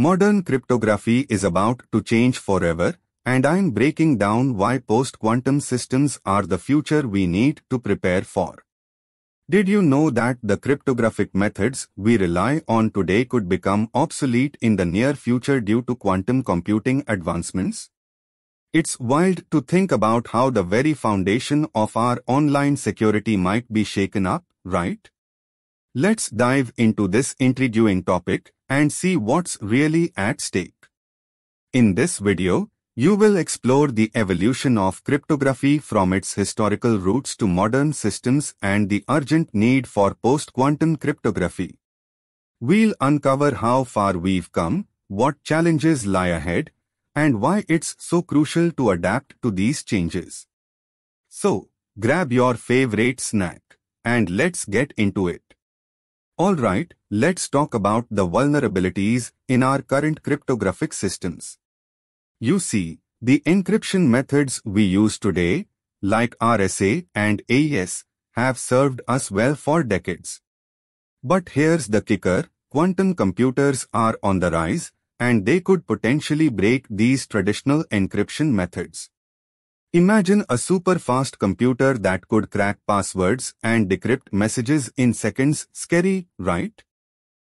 Modern cryptography is about to change forever, and I'm breaking down why post-quantum systems are the future we need to prepare for. Did you know that the cryptographic methods we rely on today could become obsolete in the near future due to quantum computing advancements? It's wild to think about how the very foundation of our online security might be shaken up, right? Let's dive into this intriguing topic and see what's really at stake. In this video, you will explore the evolution of cryptography from its historical roots to modern systems and the urgent need for post-quantum cryptography. We'll uncover how far we've come, what challenges lie ahead, and why it's so crucial to adapt to these changes. So, grab your favorite snack, and let's get into it. Alright, let's talk about the vulnerabilities in our current cryptographic systems. You see, the encryption methods we use today, like RSA and AES, have served us well for decades. But here's the kicker, quantum computers are on the rise, and they could potentially break these traditional encryption methods. Imagine a super-fast computer that could crack passwords and decrypt messages in seconds. Scary, right?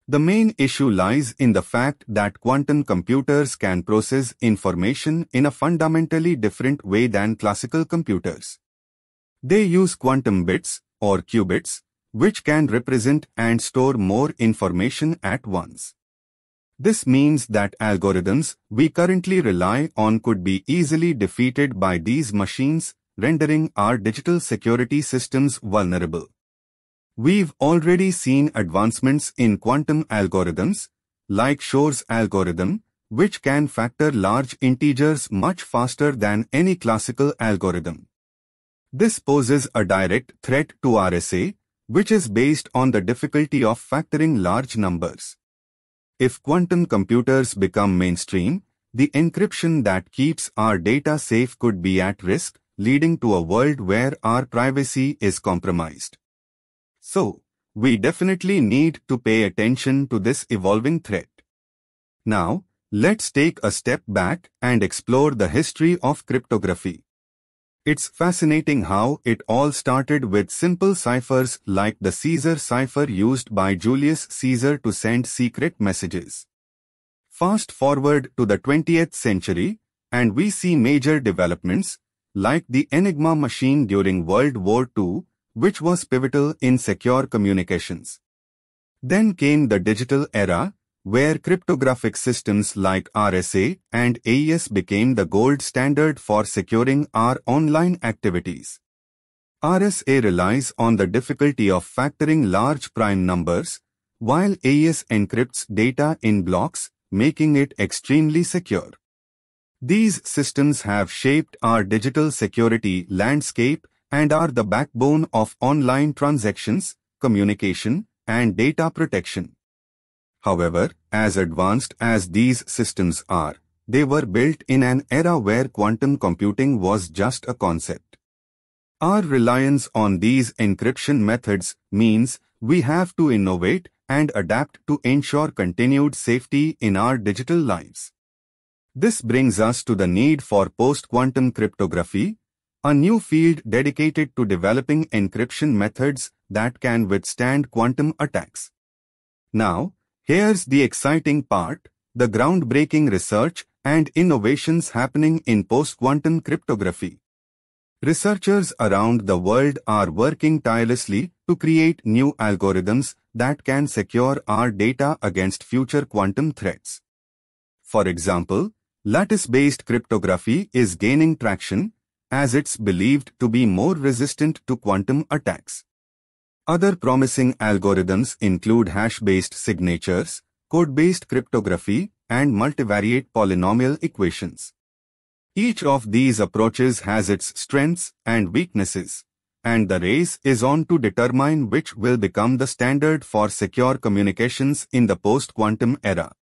The main issue lies in the fact that quantum computers can process information in a fundamentally different way than classical computers. They use quantum bits, or qubits, which can represent and store more information at once. This means that algorithms we currently rely on could be easily defeated by these machines, rendering our digital security systems vulnerable. We've already seen advancements in quantum algorithms, like Shor's algorithm, which can factor large integers much faster than any classical algorithm. This poses a direct threat to RSA, which is based on the difficulty of factoring large numbers. If quantum computers become mainstream, the encryption that keeps our data safe could be at risk, leading to a world where our privacy is compromised. So, we definitely need to pay attention to this evolving threat. Now, let's take a step back and explore the history of cryptography. It's fascinating how it all started with simple ciphers like the Caesar cipher used by Julius Caesar to send secret messages. Fast forward to the 20th century, and we see major developments, like the Enigma machine during World War II, which was pivotal in secure communications. Then came the digital era, where cryptographic systems like RSA and AES became the gold standard for securing our online activities. RSA relies on the difficulty of factoring large prime numbers, while AES encrypts data in blocks, making it extremely secure. These systems have shaped our digital security landscape and are the backbone of online transactions, communication, and data protection. However, as advanced as these systems are, they were built in an era where quantum computing was just a concept. Our reliance on these encryption methods means we have to innovate and adapt to ensure continued safety in our digital lives. This brings us to the need for post-quantum cryptography, a new field dedicated to developing encryption methods that can withstand quantum attacks. Now, here's the exciting part, the groundbreaking research and innovations happening in post-quantum cryptography. Researchers around the world are working tirelessly to create new algorithms that can secure our data against future quantum threats. For example, lattice-based cryptography is gaining traction as it's believed to be more resistant to quantum attacks. Other promising algorithms include hash-based signatures, code-based cryptography, and multivariate polynomial equations. Each of these approaches has its strengths and weaknesses, and the race is on to determine which will become the standard for secure communications in the post-quantum era.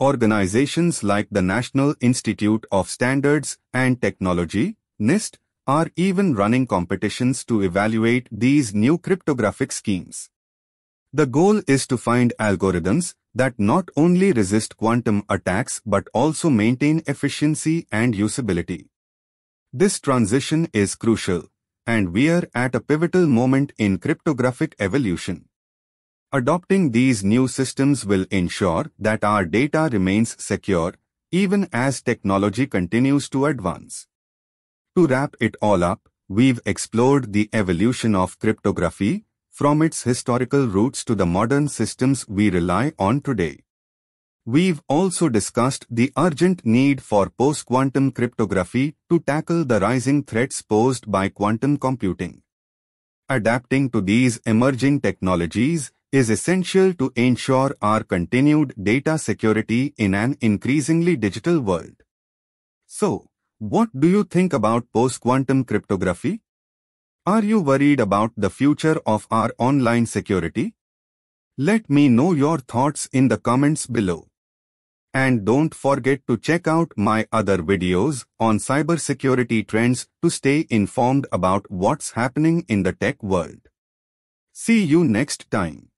Organizations like the National Institute of Standards and Technology NIST, are even running competitions to evaluate these new cryptographic schemes. The goal is to find algorithms that not only resist quantum attacks but also maintain efficiency and usability. This transition is crucial, and we are at a pivotal moment in cryptographic evolution. Adopting these new systems will ensure that our data remains secure even as technology continues to advance. To wrap it all up, we've explored the evolution of cryptography, from its historical roots to the modern systems we rely on today. We've also discussed the urgent need for post-quantum cryptography to tackle the rising threats posed by quantum computing. Adapting to these emerging technologies is essential to ensure our continued data security in an increasingly digital world. So, what do you think about post-quantum cryptography? Are you worried about the future of our online security? Let me know your thoughts in the comments below. And don't forget to check out my other videos on cybersecurity trends to stay informed about what's happening in the tech world. See you next time.